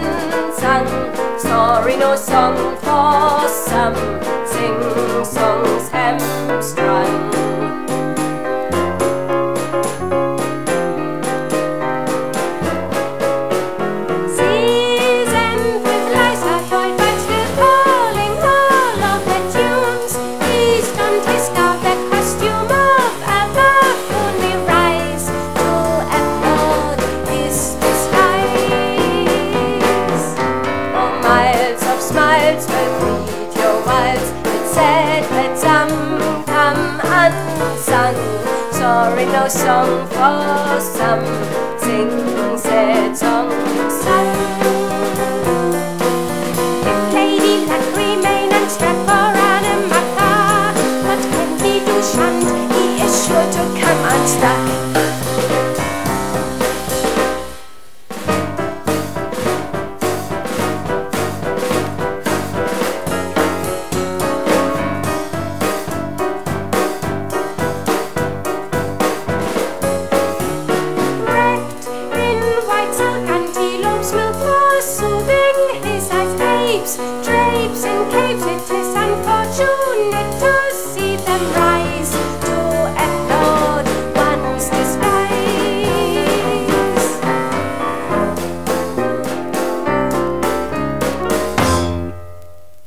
come unsung, story no song for some, smiles will greet your wiles. It's said that some come unsung. Sorry, no song for some. Sing sad songs sung. If Lady Luck and for can? He is sure to come. capes and capes, it is unfortunate.